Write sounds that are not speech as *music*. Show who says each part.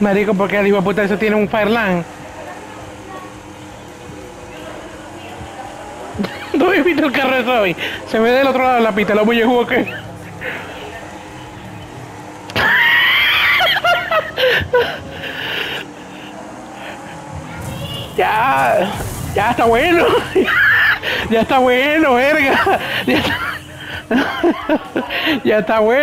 Speaker 1: Marico, porque el hijo puta ese tiene un Fireland. *laughs* ¿No he visto el carro de hoy? Se ve del otro lado de la pista, los muñecos que. *laughs* ya, ya está bueno. *laughs* ya está bueno, verga. Ya está, ya está bueno.